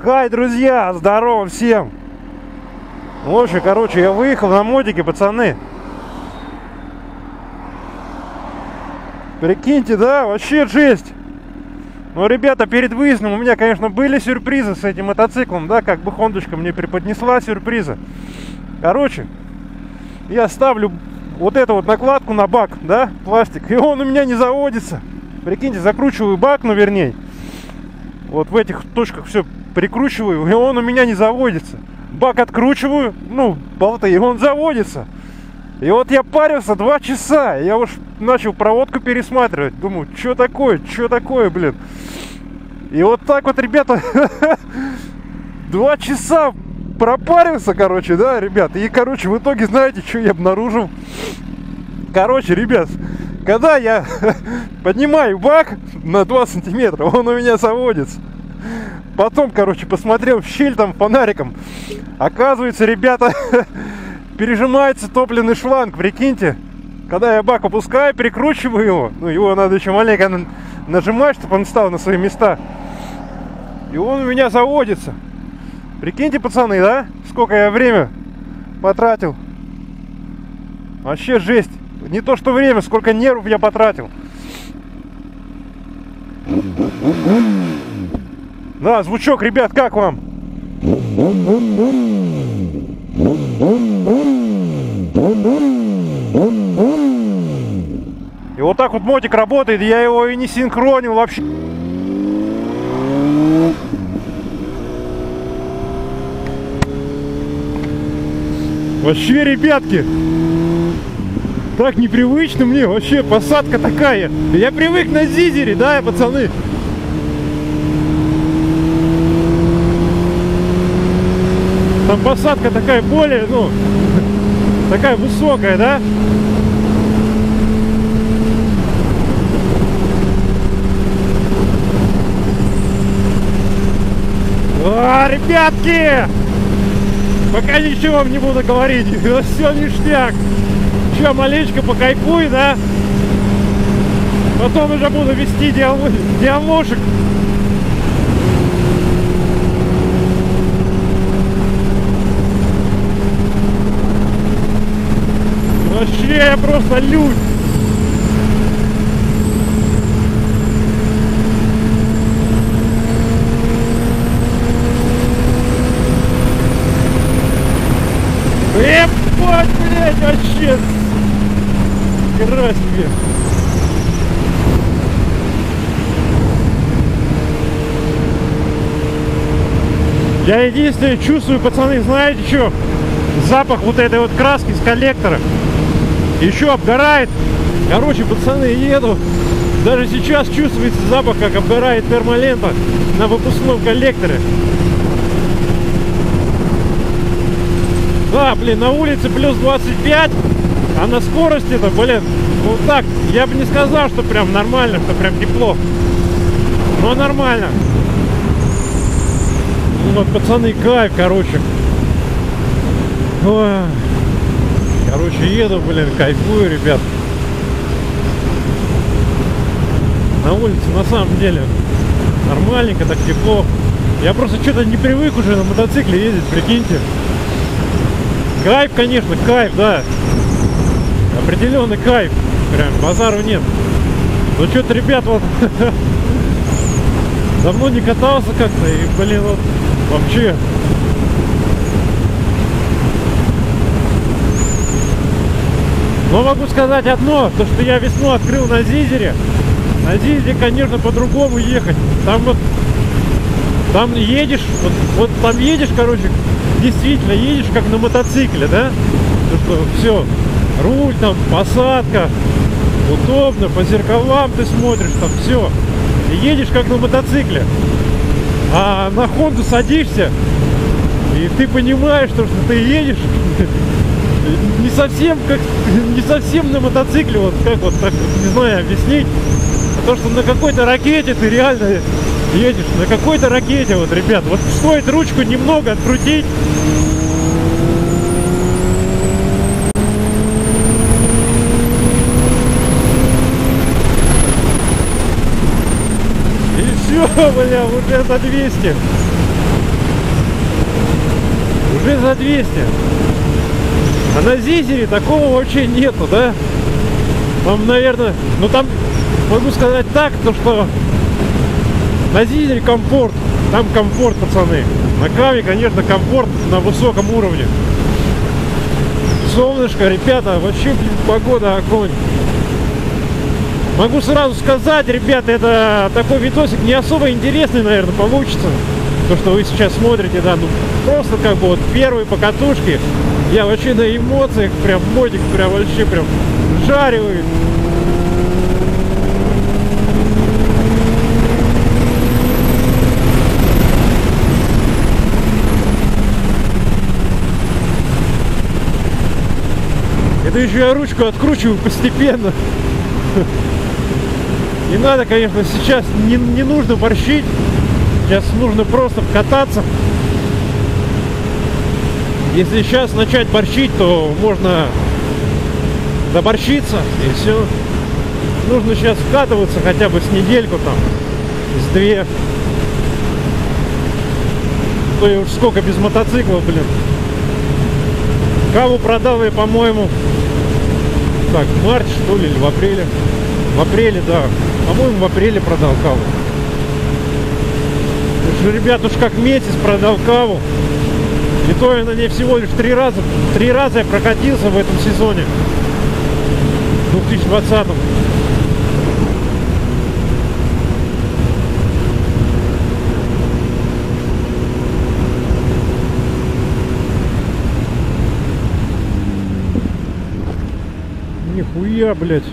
Хай, друзья, здорово всем! В общем, короче, я выехал на модике, пацаны. Прикиньте, да, вообще жесть. Ну, ребята, перед выездом у меня, конечно, были сюрпризы с этим мотоциклом, да, как бы Хондочка мне преподнесла сюрпризы. Короче, я ставлю вот эту вот накладку на бак, да, пластик, и он у меня не заводится. Прикиньте, закручиваю бак, ну, вернее, вот в этих точках все прикручиваю, и он у меня не заводится. Бак откручиваю, ну, болты, и он заводится. И вот я парился два часа, я уж начал проводку пересматривать. Думаю, что такое, что такое, блин. И вот так вот, ребята, два часа пропарился, короче, да, ребят. И, короче, в итоге, знаете, что я обнаружил? Короче, ребят, когда я поднимаю бак на 2 сантиметра, он у меня заводится. Потом, короче, посмотрел в щель там фонариком. Оказывается, ребята, пережимается топливный шланг, прикиньте. Когда я бак опускаю, перекручиваю его. Ну, его надо еще маленько нажимать, чтобы он стал на свои места. И он у меня заводится. Прикиньте, пацаны, да? Сколько я время потратил. Вообще жесть. Не то что время, сколько нервов я потратил. Да, звучок, ребят, как вам? И вот так вот мотик работает, я его и не синхронил вообще. Вообще, ребятки, так непривычно мне, вообще посадка такая. Я привык на зизере, да, пацаны? Там посадка такая более, ну, такая высокая, да? А, ребятки! Пока ничего вам не буду говорить. Все ништяк. Че, маленечко покайфуй, да? Потом уже буду вести диаложик Вообще я просто людь. Ебать, блядь, вообще. Хера. Я единственное чувствую, пацаны, знаете что? Запах вот этой вот краски с коллектора. Еще обгорает. Короче, пацаны, еду. Даже сейчас чувствуется запах, как обгорает термолента на выпускном коллекторе. Да, блин, на улице плюс 25, а на скорости-то, блин, вот так, я бы не сказал, что прям нормально, что прям тепло. Но нормально. Ну, пацаны, кайф, короче. Ой. Короче, еду, блин, кайфую, ребят. На улице на самом деле нормальненько, так тепло. Я просто что-то не привык уже на мотоцикле ездить, прикиньте. Кайф, конечно, кайф, да. Определенный кайф. Прям базару нет. Ну что-то, ребят, вот давно не катался как-то и, блин, вот вообще Но могу сказать одно, то что я весну открыл на Зизере. На Зизере, конечно, по-другому ехать. Там вот, там едешь, вот, вот там едешь, короче, действительно едешь как на мотоцикле, да? То что все, руль там, посадка, удобно, по зеркалам ты смотришь, там все. И едешь как на мотоцикле. А на Хонду садишься, и ты понимаешь, что, что ты едешь не совсем как не совсем на мотоцикле, вот как вот так не знаю объяснить. А то, что на какой-то ракете ты реально едешь, на какой-то ракете, вот, ребят, вот стоит ручку немного открутить. И все, бля, уже за 200. Уже за 200. А на Зизере такого вообще нету, да? Там, наверное, ну там могу сказать так, то что на Зизере комфорт. Там комфорт, пацаны. На Каве, конечно, комфорт на высоком уровне. Солнышко, ребята, вообще, блин, погода огонь. Могу сразу сказать, ребята, это такой видосик не особо интересный, наверное, получится. То, что вы сейчас смотрите, да, ну просто как бы вот первые покатушки. Я вообще на эмоциях, прям мотик, прям вообще прям жаривает. Это еще я ручку откручиваю постепенно. Не надо, конечно, сейчас не, не нужно борщить. Сейчас нужно просто кататься. Если сейчас начать борщить, то можно доборщиться и все. Нужно сейчас вкатываться хотя бы с недельку там, с две. То и уж сколько без мотоцикла, блин. Каву продал я, по-моему, так, в марте, что ли, или в апреле. В апреле, да. По-моему, в апреле продал каву. Что, ребят, уж как месяц продал каву. И то я на ней всего лишь три раза, три раза я прокатился в этом сезоне. В 2020 Нихуя, блядь.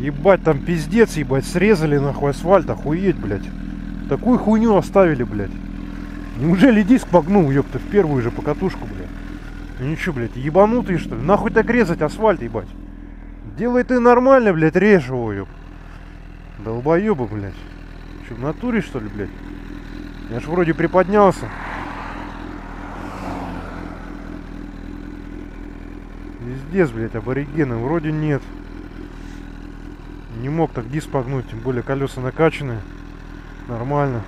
Ебать, там пиздец, ебать, срезали нахуй асфальт, охуеть, блядь. Такую хуйню оставили, блядь. Неужели диск погнул, ёпта, в первую же покатушку, блядь? Ну ничего, блядь, ебанутый, что ли? Нахуй так резать асфальт, ебать? Делай ты нормально, блядь, режь его, ёп. Долбоёбы, блядь. Что, в натуре, что ли, блядь? Я ж вроде приподнялся. Пиздец, блядь, аборигены. Вроде нет. Не мог так диск погнуть, тем более колеса накачанные. Нормально.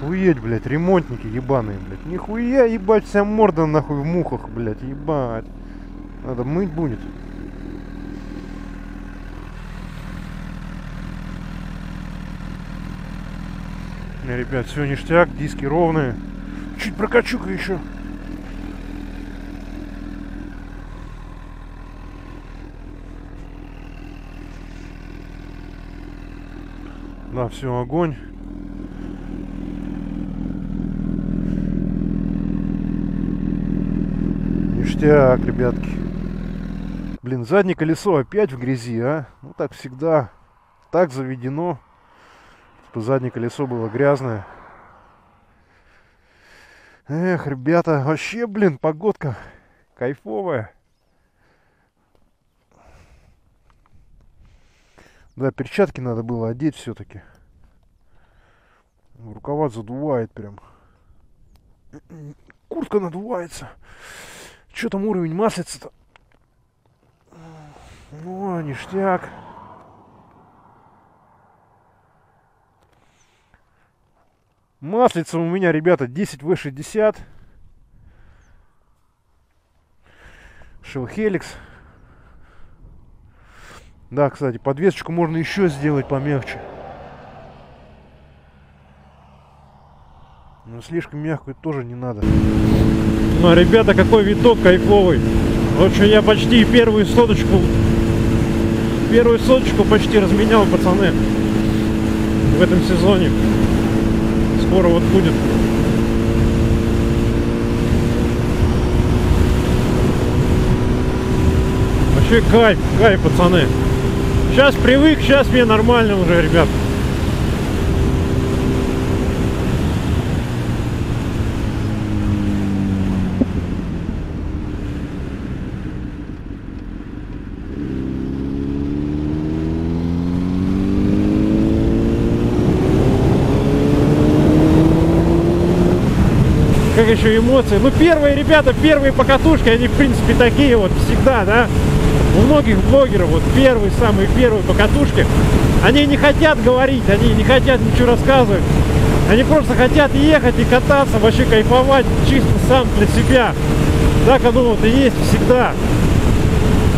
Хуеть, блядь, ремонтники ебаные, блядь. Нихуя, ебать, вся морда нахуй в мухах, блядь, ебать. Надо мыть будет. Не, ребят, все ништяк, диски ровные. Чуть прокачу-ка еще. Да, все, огонь. Ништяк, ребятки. Блин, заднее колесо опять в грязи, а? Ну так всегда. Так заведено. Чтобы заднее колесо было грязное. Эх, ребята, вообще, блин, погодка кайфовая. Да, перчатки надо было одеть все-таки. Рукава задувает прям. Куртка надувается. Что там уровень маслица-то? Ну, ништяк. Маслица у меня, ребята, 10В60. Шелхеликс. Да, кстати, подвесочку можно еще сделать помягче. Но слишком мягкую тоже не надо. Ну, ребята, какой виток кайфовый. В общем, я почти первую соточку, первую соточку почти разменял, пацаны, в этом сезоне. Скоро вот будет. Вообще кайф, кайф, пацаны. Сейчас привык, сейчас мне нормально уже, ребят. Как еще эмоции? Ну, первые, ребята, первые покатушки, они, в принципе, такие вот всегда, да? У многих блогеров вот первые, самые первые покатушки, они не хотят говорить, они не хотят ничего рассказывать. Они просто хотят ехать и кататься, вообще кайфовать чисто сам для себя. Так оно вот и есть всегда.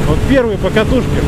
Вот первые покатушки.